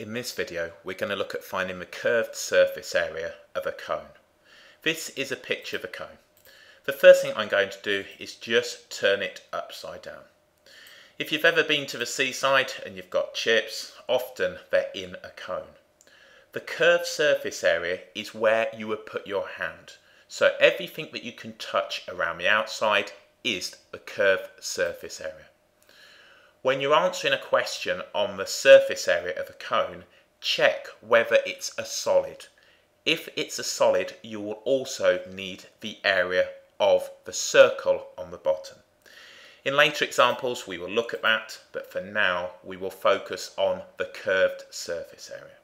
In this video we're going to look at finding the curved surface area of a cone. This is a picture of a cone. The first thing I'm going to do is just turn it upside down. If you've ever been to the seaside and you've got chips, often they're in a cone. The curved surface area is where you would put your hand. So everything that you can touch around the outside is the curved surface area. When you're answering a question on the surface area of a cone, check whether it's a solid. If it's a solid, you will also need the area of the circle on the bottom. In later examples, we will look at that, but for now, we will focus on the curved surface area.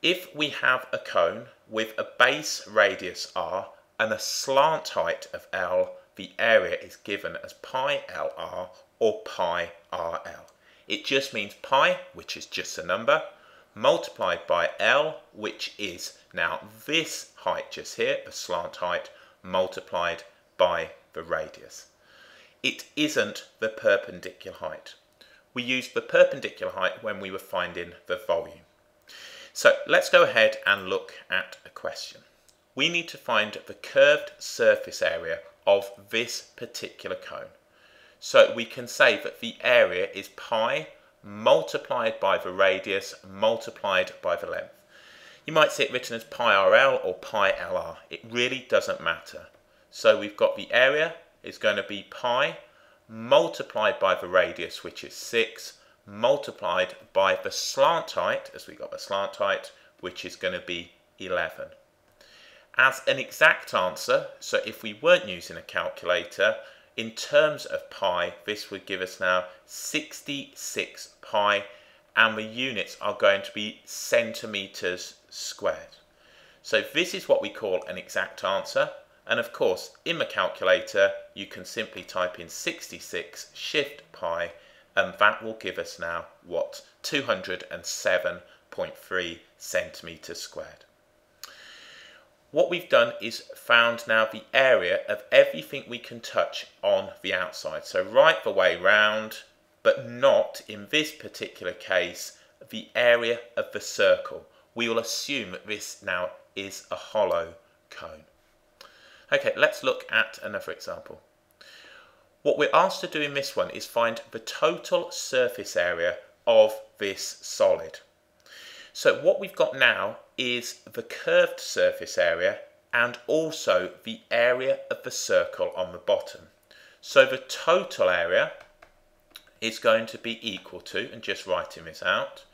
If we have a cone with a base radius r and a slant height of l, the area is given as pi lr or pi RL. It just means pi, which is just a number, multiplied by L, which is now this height just here, the slant height, multiplied by the radius. It isn't the perpendicular height. We used the perpendicular height when we were finding the volume. So let's go ahead and look at a question. We need to find the curved surface area of this particular cone. So we can say that the area is pi multiplied by the radius multiplied by the length. You might see it written as pi RL or pi LR. It really doesn't matter. So we've got the area is going to be pi multiplied by the radius, which is 6, multiplied by the slant height, as we've got the slant height, which is going to be 11. As an exact answer, so if we weren't using a calculator, in terms of pi, this would give us now 66 pi, and the units are going to be centimetres squared. So this is what we call an exact answer. And of course, in the calculator, you can simply type in 66 shift pi, and that will give us now what? 207.3 centimetres squared what we've done is found now the area of everything we can touch on the outside. So right the way round, but not in this particular case, the area of the circle. We will assume that this now is a hollow cone. Okay, let's look at another example. What we're asked to do in this one is find the total surface area of this solid. So what we've got now is the curved surface area and also the area of the circle on the bottom. So the total area is going to be equal to, and just writing this out,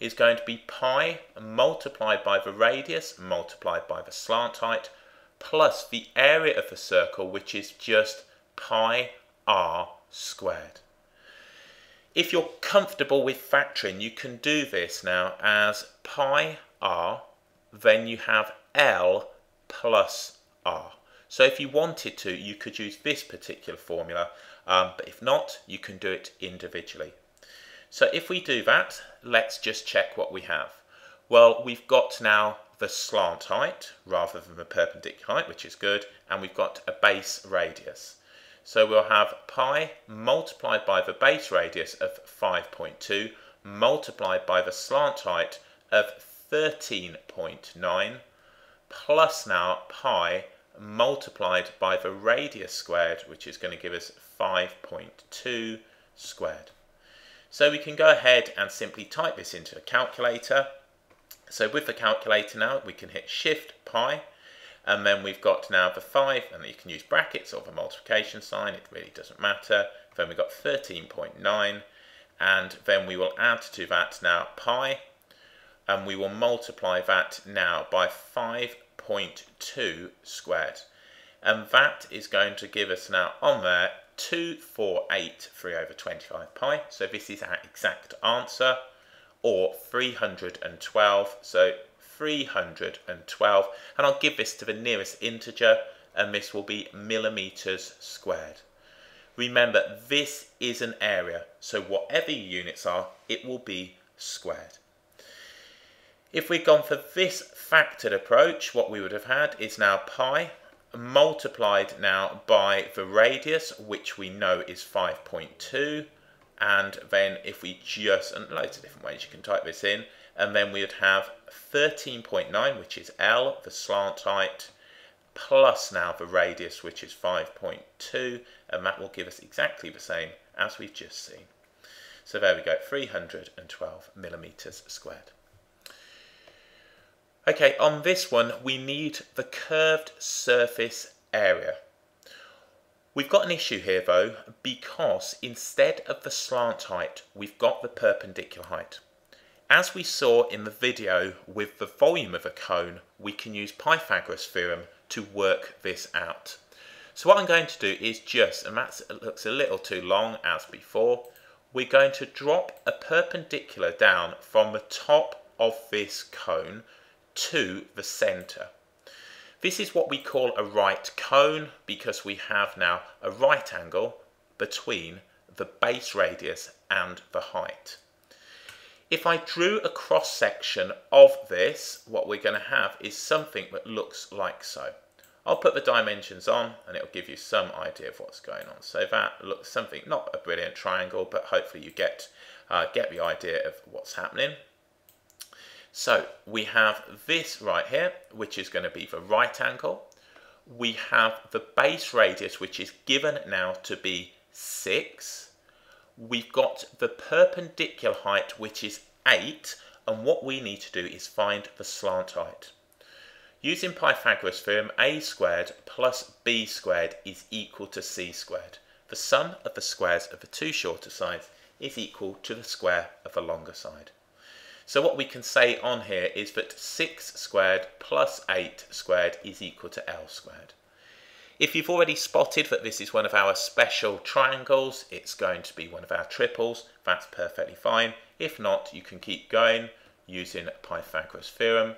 is going to be pi multiplied by the radius multiplied by the slant height plus the area of the circle which is just pi r squared. If you're comfortable with factoring, you can do this now as pi r, then you have L plus R. So if you wanted to, you could use this particular formula, um, but if not, you can do it individually. So if we do that, let's just check what we have. Well, we've got now the slant height rather than the perpendicular height, which is good, and we've got a base radius. So we'll have pi multiplied by the base radius of 5.2 multiplied by the slant height of 13.9 plus now pi multiplied by the radius squared, which is going to give us 5.2 squared. So we can go ahead and simply type this into a calculator. So with the calculator now, we can hit Shift Pi, and then we've got now the 5, and you can use brackets or the multiplication sign, it really doesn't matter. Then we've got 13.9, and then we will add to that now pi, and we will multiply that now by 5.2 squared. And that is going to give us now on there 2483 over 25 pi. So this is our exact answer, or 312. So 312 and I'll give this to the nearest integer and this will be millimeters squared. Remember this is an area so whatever units are it will be squared. If we'd gone for this factored approach what we would have had is now pi multiplied now by the radius which we know is 5.2 and then if we just, and loads of different ways you can type this in, and then we would have 13.9, which is L, the slant height, plus now the radius, which is 5.2, and that will give us exactly the same as we've just seen. So there we go, 312 millimetres squared. Okay, on this one, we need the curved surface area. We've got an issue here though, because instead of the slant height, we've got the perpendicular height. As we saw in the video with the volume of a cone, we can use Pythagoras theorem to work this out. So what I'm going to do is just, and that looks a little too long as before, we're going to drop a perpendicular down from the top of this cone to the centre. This is what we call a right cone because we have now a right angle between the base radius and the height. If I drew a cross section of this, what we're going to have is something that looks like so. I'll put the dimensions on and it'll give you some idea of what's going on. So that looks something, not a brilliant triangle, but hopefully you get, uh, get the idea of what's happening. So we have this right here, which is going to be the right angle. We have the base radius, which is given now to be 6. We've got the perpendicular height, which is 8. And what we need to do is find the slant height. Using Pythagoras theorem, a squared plus b squared is equal to c squared. The sum of the squares of the two shorter sides is equal to the square of the longer side. So what we can say on here is that 6 squared plus 8 squared is equal to L squared. If you've already spotted that this is one of our special triangles, it's going to be one of our triples, that's perfectly fine. If not, you can keep going using Pythagoras theorem.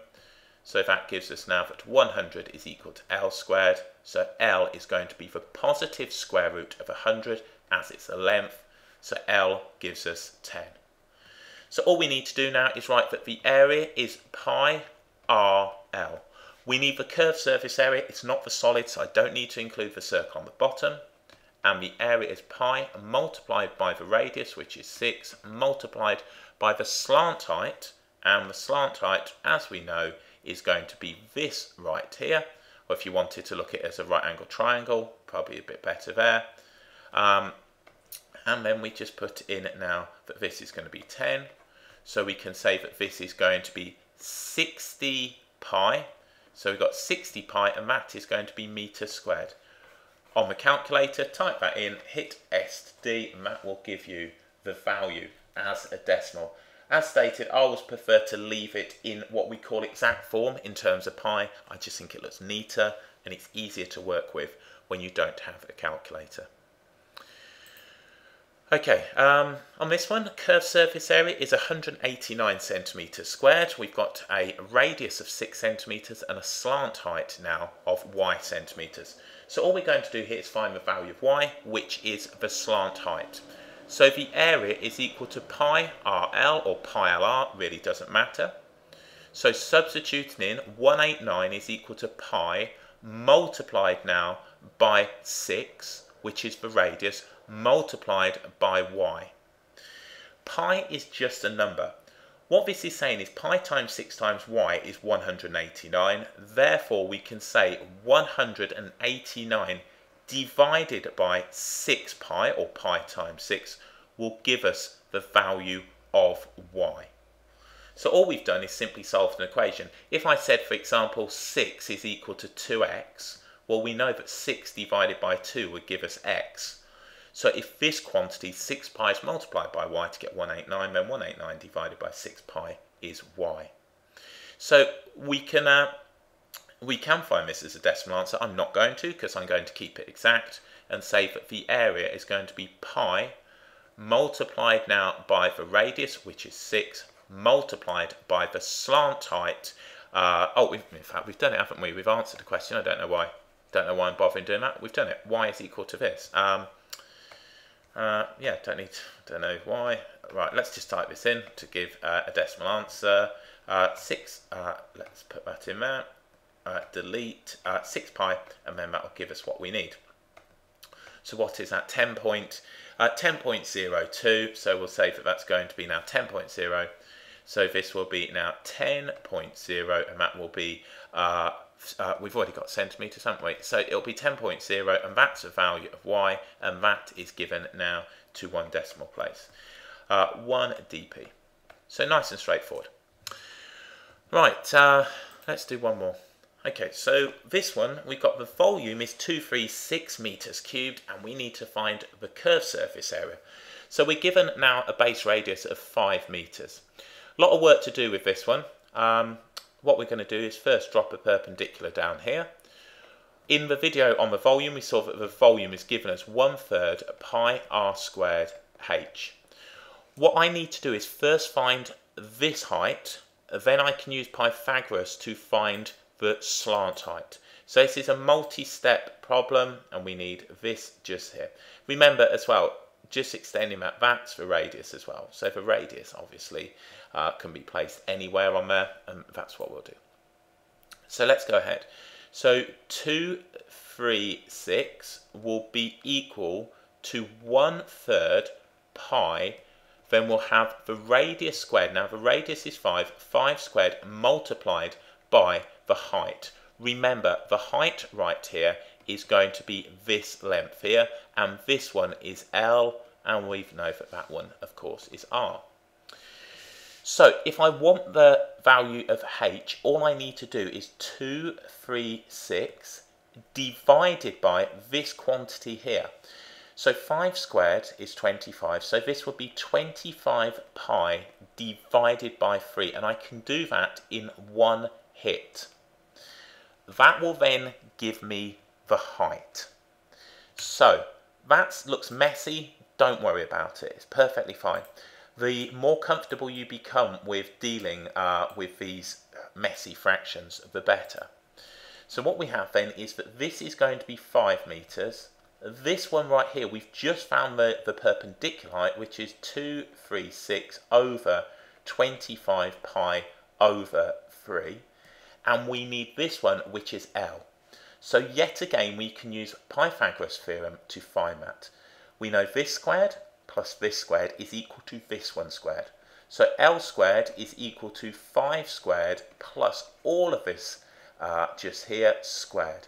So that gives us now that 100 is equal to L squared. So L is going to be the positive square root of 100 as it's the length. So L gives us 10. So all we need to do now is write that the area is pi RL. We need the curved surface area, it's not the solid, so I don't need to include the circle on the bottom. And the area is pi multiplied by the radius, which is 6, multiplied by the slant height. And the slant height, as we know, is going to be this right here. Or if you wanted to look at it as a right angle triangle, probably a bit better there. Um, and then we just put in now that this is going to be 10 so we can say that this is going to be 60 pi. So we've got 60 pi and that is going to be meters squared. On the calculator, type that in, hit SD and that will give you the value as a decimal. As stated, I always prefer to leave it in what we call exact form in terms of pi. I just think it looks neater and it's easier to work with when you don't have a calculator. Okay, um, on this one, curved surface area is 189 centimetres squared. We've got a radius of 6 centimetres and a slant height now of y centimetres. So all we're going to do here is find the value of y, which is the slant height. So the area is equal to pi RL or pi LR, really doesn't matter. So substituting in 189 is equal to pi multiplied now by 6, which is the radius, multiplied by y. Pi is just a number. What this is saying is pi times 6 times y is 189. Therefore, we can say 189 divided by 6 pi, or pi times 6, will give us the value of y. So all we've done is simply solved an equation. If I said, for example, 6 is equal to 2x, well, we know that 6 divided by 2 would give us x. So if this quantity, 6 pi is multiplied by y to get 189, then 189 divided by 6 pi is y. So we can, uh, we can find this as a decimal answer. I'm not going to because I'm going to keep it exact and say that the area is going to be pi multiplied now by the radius, which is 6, multiplied by the slant height. Uh, oh, in fact, we've done it, haven't we? We've answered the question. I don't know why. Don't know why I'm bothering doing that. We've done it. Y is equal to this. Um, uh, yeah, don't need, don't know why. Right, let's just type this in to give uh, a decimal answer. Uh, 6, uh, let's put that in there. Uh, delete uh, 6 pi, and then that will give us what we need. So what is that? 10.6 Uh, 10.02, so we'll say that that's going to be now 10.0. So this will be now 10.0, and that will be, uh, we've already got centimetres, haven't we? So it'll be 10.0, and that's the value of y, and that is given now to one decimal place. Uh, 1 dp. So nice and straightforward. Right, uh, let's do one more. Okay, so this one, we've got the volume is 236 meters cubed and we need to find the curved surface area. So we're given now a base radius of 5 meters. A lot of work to do with this one. Um, what we're going to do is first drop a perpendicular down here. In the video on the volume, we saw that the volume is given as 1 third pi r squared h. What I need to do is first find this height, then I can use Pythagoras to find the slant height. So this is a multi-step problem and we need this just here. Remember as well, just extending that, that's the radius as well. So the radius obviously uh, can be placed anywhere on there and that's what we'll do. So let's go ahead. So 236 will be equal to 1 third pi then we'll have the radius squared. Now the radius is 5, 5 squared multiplied by the height. Remember, the height right here is going to be this length here, and this one is L, and we know that that one, of course, is R. So if I want the value of h, all I need to do is 236 divided by this quantity here. So 5 squared is 25, so this would be 25 pi divided by 3, and I can do that in one hit. That will then give me the height. So that looks messy, don't worry about it, it's perfectly fine. The more comfortable you become with dealing uh, with these messy fractions, the better. So what we have then is that this is going to be 5 metres. This one right here, we've just found the, the perpendicular which is 236 over 25 pi over 3 and we need this one which is L. So yet again we can use Pythagoras theorem to find that. We know this squared plus this squared is equal to this one squared. So L squared is equal to 5 squared plus all of this uh, just here squared.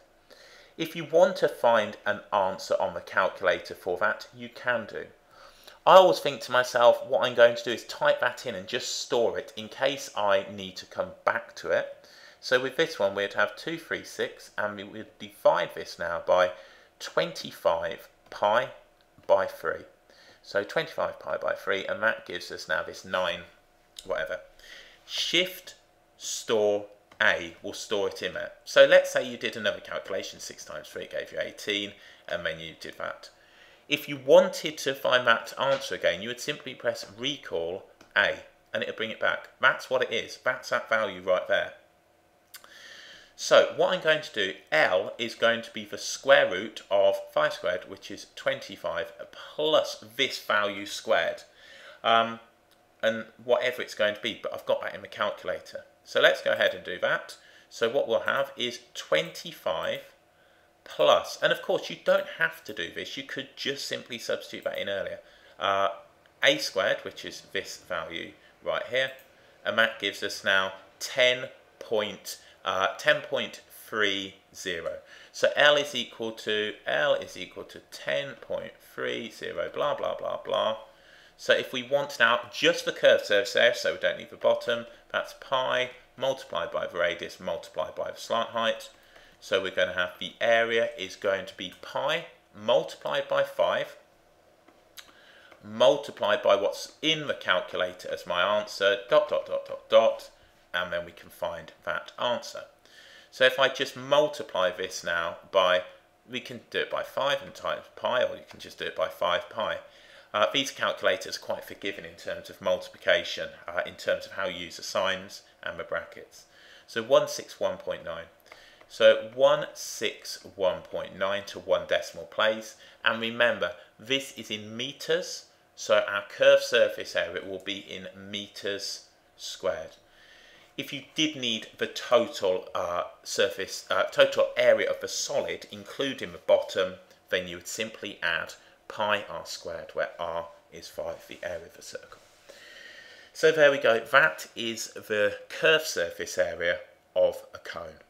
If you want to find an answer on the calculator for that, you can do. I always think to myself, what I'm going to do is type that in and just store it in case I need to come back to it. So with this one, we'd have 236, and we would divide this now by 25 pi by 3. So 25 pi by 3, and that gives us now this 9, whatever. Shift store A will store it in there. So let's say you did another calculation, 6 times 3 gave you 18, and then you did that. If you wanted to find that answer again, you would simply press recall A, and it would bring it back. That's what it is. That's that value right there. So what I'm going to do, L is going to be the square root of 5 squared, which is 25, plus this value squared. Um, and whatever it's going to be, but I've got that in the calculator. So let's go ahead and do that. So what we'll have is 25 plus, and of course you don't have to do this, you could just simply substitute that in earlier. Uh, a squared, which is this value right here, and that gives us now 10 uh, 10.30. So L is equal to, L is equal to 10.30, blah, blah, blah, blah. So if we want now just the curved surface area, so we don't need the bottom, that's pi multiplied by the radius multiplied by the slant height. So we're going to have the area is going to be pi multiplied by 5 multiplied by what's in the calculator as my answer, dot, dot, dot, dot, dot, and then we can find that answer. So if I just multiply this now by, we can do it by 5 and times pi, or you can just do it by 5 pi. Uh, these calculators are quite forgiving in terms of multiplication, uh, in terms of how you use the signs and the brackets. So 161.9. So 161.9 to one decimal place. And remember, this is in meters, so our curved surface area will be in meters squared if you did need the total uh, surface, uh, total area of the solid, including the bottom, then you would simply add pi r squared, where r is 5, the area of a circle. So there we go. That is the curved surface area of a cone.